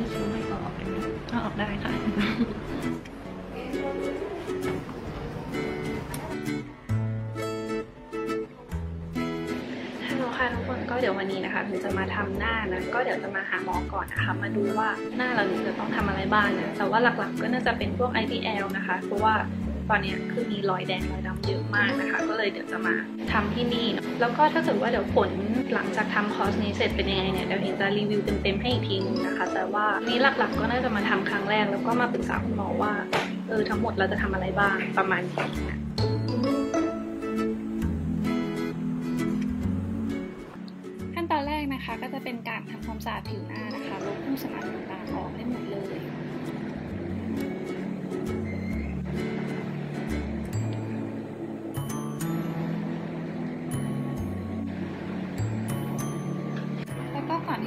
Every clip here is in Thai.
นี้คิ้วไม่ออกเลยนะเอาออกได้ค่ะฮัลโหลค่ะทุกคนก็เดี๋ยววันนี้นะคะถึงจะมาทำหน้านะก็เดี๋ยวจะมาหาหมอก่อนนะคะ มาดูว่าหน้าเราจะต้องทำอะไรบ้างนะแต่ว่าหลักๆก็น่าจะเป็นพวก IPL นะคะเพราะว่า ตอนนี้คือมีรอยแดงรอยดำเยอะมากนะคะ ก็เลยเดี๋ยวจะมาทำที่นี่เนอะแล้วก็ถ้าเกิดว่าเดี๋ยวผลหลังจากทำคอร์สนี้เสร็จเป็นยังไงเนี่ยเดี๋ยวเห็นจะรีวิวเต็มๆให้อีกทีนึงนะคะ แต่ว่านี้หลักๆ ก็น่าจะมาทำครั้งแรก แล้วก็มาปรึกษาคุณหมอว่าเออทั้งหมดเราจะทำอะไรบ้างประมาณนี้นะขั้นตอนแรกนะคะก็จะเป็นการทำความสะอาดผิวหน้านะคะลบพวกสมารต่างๆออกให้หม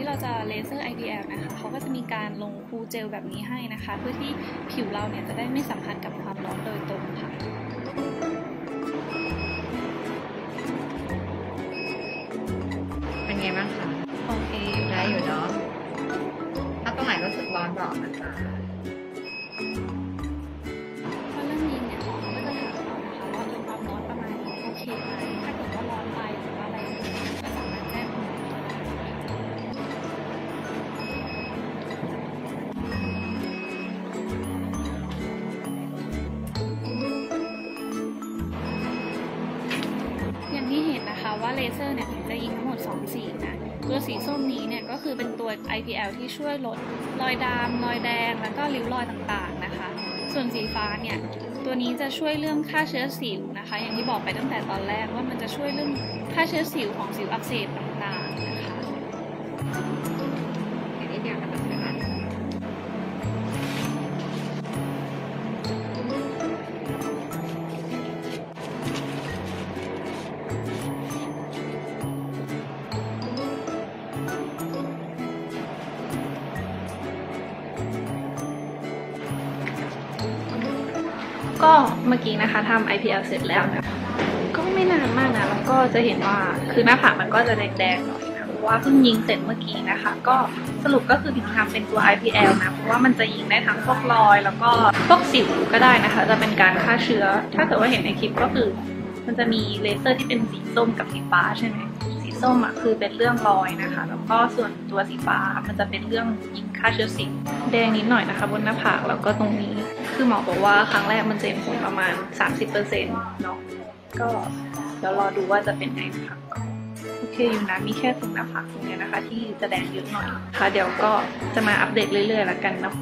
เลยแล้วก็ก่อนที่เราจะเลเซอร์ IPL นะคะเขาก็จะมีการลงคูลเจลแบบนี้ให้นะคะ เพื่อที่ผิวเราเนี่ยจะได้ไม่สัมผัสกับความร้อนโดยตรงค่ะเป็นไงบ้างคะโอเค ได้อยู่เนาะถ้าตรงไหนรู้สึกร้อนบอกนะคะ ว่าเลเซอร์เนี่ยจะยิงทั้งหมด 2 สีนะ ตัวสีส้มนี้เนี่ยก็คือเป็นตัว IPL ที่ช่วยลดรอยดำรอยแดง แล้วก็ริ้วรอยต่างๆนะคะ ส่วนสีฟ้าเนี่ย ตัวนี้จะช่วยเรื่องฆ่าเชื้อสิวนะคะ อย่างที่บอกไปตั้งแต่ตอนแรกว่ามันจะช่วยเรื่องฆ่าเชื้อสิวของสิวอักเสบต่างๆนะคะ ก็เมื่อกี้นะคะทำ IPL เสร็จแล้วนะคะก็ไม่นานมากนะแล้วก็จะเห็นว่าคือหน้าผากมันก็จะแดงๆหน่อยนะเพราะว่าเพิ่งยิงเสร็จเมื่อกี้นะคะ ก็สรุปก็คือพิมทำเป็นตัว IPL นะเพราะว่ามันจะยิงได้ทั้งพวกรอย แล้วก็พวกสิวก็ได้นะคะ จะเป็นการฆ่าเชื้อ ถ้าเกิดว่าเห็นในคลิปก็คือ มันจะมีเลเซอร์ที่เป็นสีส้มกับสีฟ้าใช่ไหม ส้มอะคือเป็นเรื่องรอยนะคะ แล้วก็ส่วนตัวสีฟ้ามันจะเป็นเรื่องยิงฆ่าเชื้อสิวแดงนิดหน่อยนะคะ บนหน้าผากแล้วก็ตรงนี้ คือหมอบอกว่าครั้งแรกมันจะเห็นผลประมาณ 30%เนาะก็เดี๋ยวรอดูว่าจะเป็นไงนะคะก็โอเคอยู่นะมีแค่ตรงหน้าผากตรงเนี้ยนะคะ ที่จะแดงเยอะหน่อยค่ะเดี๋ยวก็จะมาอัปเดตเรื่อยๆแล้วกันเนาะ